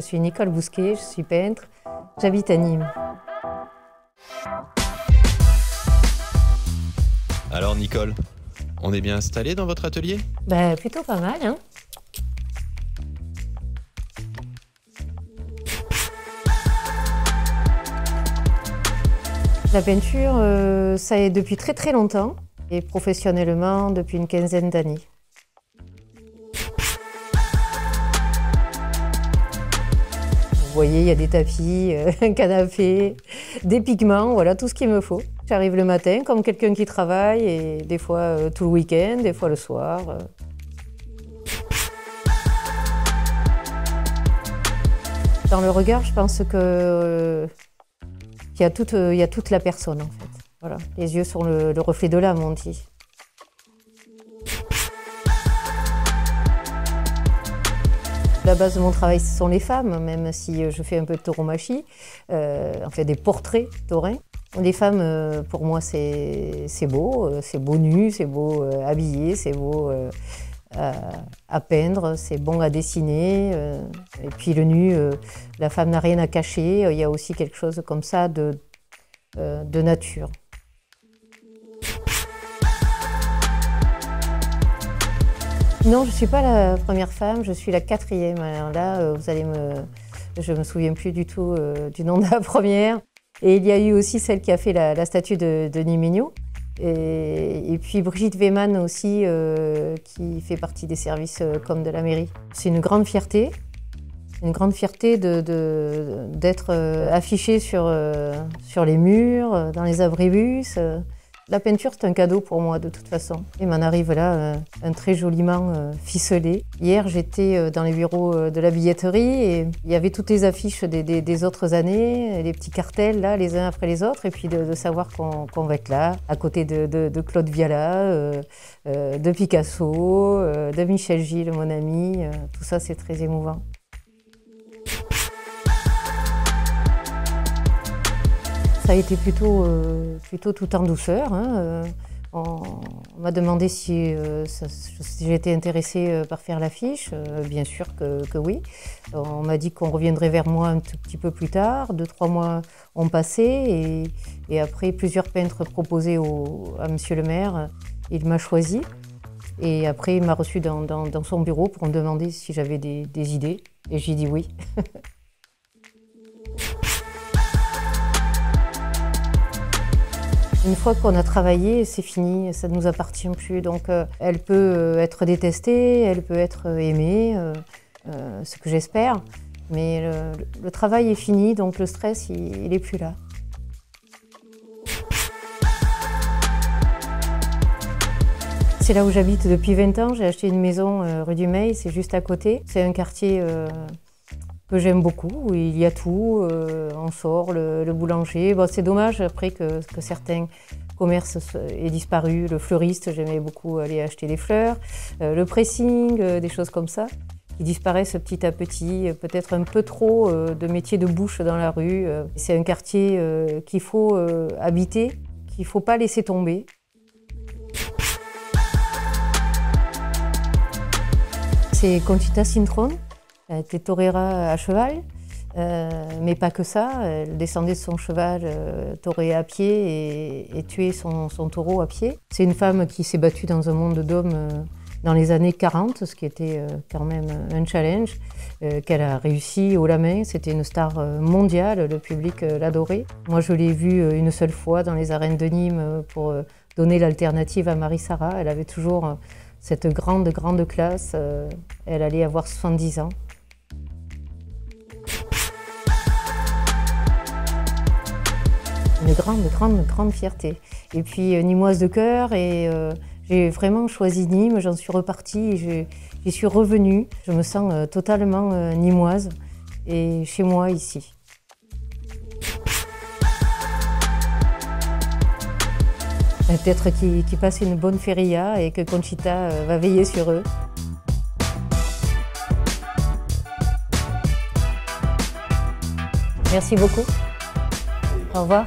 Je suis Nicole Bousquet, je suis peintre, j'habite à Nîmes. Alors Nicole, on est bien installé dans votre atelier? Ben, plutôt pas mal, hein La peinture, euh, ça est depuis très très longtemps et professionnellement depuis une quinzaine d'années. Vous voyez, il y a des tapis, euh, un canapé, des pigments, voilà tout ce qu'il me faut. J'arrive le matin comme quelqu'un qui travaille et des fois euh, tout le week-end, des fois le soir. euh. Dans le regard, je pense que qu'il y a toute la personne en fait. Voilà, les yeux sont le, le reflet de l'âme, on dit. La base de mon travail, ce sont les femmes, même si euh, je fais un peu de tauromachie, euh, fait des portraits taurins. Les femmes, euh, pour moi, c'est beau, euh, c'est beau nu, c'est beau habillé, c'est beau à, à peindre, c'est bon à dessiner. et puis le nu, la femme n'a rien à cacher, il y a aussi quelque chose comme ça de, de nature. Non, je ne suis pas la première femme, je suis la quatrième. Alors là, euh, vous allez me. Je me souviens plus du tout euh, du nom de la première. Et il y a eu aussi celle qui a fait la, statue de, de Nimegno. Et, puis Brigitte Weyman aussi, euh, qui fait partie des services comme de la mairie. C'est une grande fierté. Une grande fierté de- de- d'être euh, affichée sur, sur les murs, dans les abribus. La peinture, c'est un cadeau pour moi de toute façon. Il m'en arrive là euh, un très joliment euh, ficelé. Hier, j'étais euh, dans les bureaux de la billetterie et il y avait toutes les affiches des, autres années, les petits cartels là, les uns après les autres, et puis de, savoir qu'on va être là, à côté de, de- de Claude Viala, de Picasso, de Michel Gilles, mon ami. tout ça, c'est très émouvant. Ça a été plutôt, euh, plutôt tout en douceur. hein, euh, on m'a demandé si, euh, j'étais intéressée par faire l'affiche. Bien sûr que, oui. On m'a dit qu'on reviendrait vers moi un petit peu plus tard. Deux, trois mois ont passé et, après plusieurs peintres proposés à Monsieur le maire, il m'a choisi. Et après, il m'a reçu dans, son bureau pour me demander si j'avais des idées. Et j'ai dit oui. Une fois qu'on a travaillé, c'est fini, ça ne nous appartient plus. Donc euh, elle peut euh, être détestée, elle peut être euh, aimée, ce que j'espère. Mais le, le travail est fini, donc le stress, il n'est plus là. C'est là où j'habite depuis 20 ans. J'ai acheté une maison rue du Mail, c'est juste à côté. C'est un quartier que j'aime beaucoup, où il y a tout. euh, on sort, le, boulanger. C'est dommage après que, que certains commerces aient disparu. Le fleuriste, j'aimais beaucoup aller acheter des fleurs. Euh, le pressing, euh, des choses comme ça, qui disparaissent petit à petit. Peut-être un peu trop de métiers de bouche dans la rue. C'est un quartier qu'il faut habiter, qu'il ne faut pas laisser tomber. C'est Conchita Cintron. Elle était torera à cheval, euh, mais pas que ça. Elle descendait de son cheval, euh, toréa à pied et, tuait son, taureau à pied. C'est une femme qui s'est battue dans un monde d'hommes euh, dans les années 40, ce qui était euh, quand même un challenge, euh, qu'elle a réussi haut la main. C'était une star euh, mondiale, le public euh, l'adorait. Moi, je l'ai vue euh, une seule fois dans les arènes de Nîmes euh, pour euh, donner l'alternative à Marie-Sara. Elle avait toujours euh, cette grande, grande classe. euh, elle allait avoir 70 ans. Grande, grande, grande fierté. Et puis euh, Nîmoise de cœur et euh, j'ai vraiment choisi Nîmes, j'en suis repartie, et j'y suis revenue. Je me sens euh, totalement euh, nîmoise et chez moi ici. Peut-être qu'ils passent une bonne feria et que Conchita va veiller sur eux. Merci beaucoup. Au revoir.